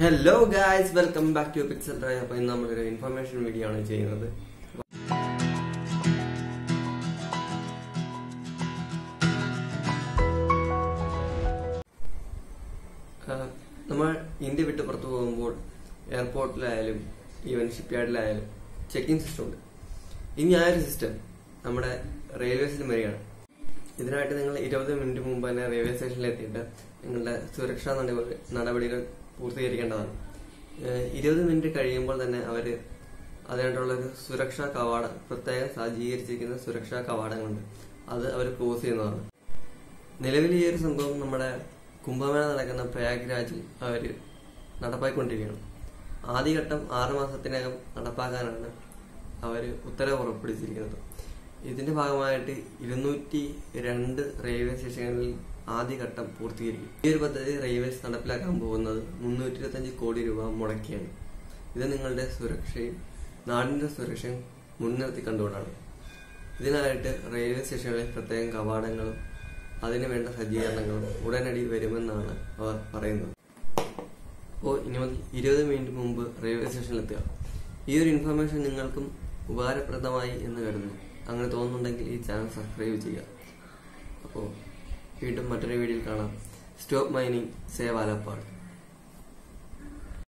Hello guys welcome back to pixel drive അപ്പോൾ ഇന്ന് നമ്മളൊരു ഇൻഫർമേഷൻ വീഡിയോ ആണ് ചെയ്യുന്നത്. നമ്മൾ ഇന്ത്യ വിട്ട് പുറത്തു പോകുമ്പോൾ എയർപോർട്ടിലായാലും ഈവൻ ഷിപ്പ്യാർഡിലായാലും ചെക്കിംഗ് സിസ്റ്റം ഉണ്ട്. ഇനി ആ ഒരു സിസ്റ്റം നമ്മുടെ റെയിൽവേസിലും വരികയാണ് ഇതിനായിട്ട് നിങ്ങൾ ഇരുപത് മിനിറ്റ് മുമ്പ് തന്നെ റെയിൽവേ സ്റ്റേഷനിൽ എത്തിയിട്ട് നിങ്ങളുടെ സുരക്ഷാ നടപടികൾ പൂർത്തീകരിക്കേണ്ടതാണ്. ഇരുപത് മിനിറ്റ് കഴിയുമ്പോൾ തന്നെ അവർ അതിനായിട്ടുള്ള ഒരു സുരക്ഷാ കവാടം പ്രത്യേകം സജ്ജീകരിച്ചിരിക്കുന്ന സുരക്ഷാ കവാടങ്ങളുണ്ട്. അത് അവർ ക്ലോസ് ചെയ്യുന്നതാണ്. നിലവിൽ ഈ ഒരു സംഭവം നമ്മുടെ കുംഭമേള നടക്കുന്ന പ്രയാഗ്രാജിൽ അവർ നടപ്പാക്കിക്കൊണ്ടിരിക്കുകയാണ് ആദ്യഘട്ടം ആറ് മാസത്തിനകം നടപ്പാക്കാനാണ് അവർ ഉത്തരവ് പുറപ്പെടുവിച്ചിരിക്കുന്നത്. ഇതിന്റെ ഭാഗമായിട്ട് ഇരുന്നൂറ്റി രണ്ട് റെയിൽവേ സ്റ്റേഷനുകളിൽ ആദ്യഘട്ടം പൂർത്തീകരിക്കും. ഈ ഒരു പദ്ധതി റെയിൽവേസ് നടപ്പിലാക്കാൻ പോകുന്നത് മുന്നൂറ്റി ഇരുപത്തഞ്ച് കോടി രൂപ മുടക്കിയാണ്. ഇത് നിങ്ങളുടെ സുരക്ഷയും നാടിന്റെ സുരക്ഷയും മുൻനിർത്തി കണ്ടുകൊണ്ടാണ് ഇതിനായിട്ട് റെയിൽവേ സ്റ്റേഷനുകളിൽ പ്രത്യേകം കവാടങ്ങളും അതിനു വേണ്ട സജ്ജീകരണങ്ങളും ഉടനടി വരുമെന്നാണ് അവർ പറയുന്നത്. അപ്പോൾ ഇനി മുതൽ ഇരുപത് മിനിറ്റ് മുമ്പ് റെയിൽവേ സ്റ്റേഷനിലെത്തുക. ഈ ഒരു ഇൻഫർമേഷൻ നിങ്ങൾക്കും ഉപകാരപ്രദമായി എന്ന് കരുതുന്നു. അങ്ങനെ തോന്നുന്നുണ്ടെങ്കിൽ ഈ ചാനൽ സബ്സ്ക്രൈബ് ചെയ്യുക. അപ്പോൾ വീണ്ടും മറ്റൊരു വീഡിയോയിൽ കാണാം. Stop mining save Alappad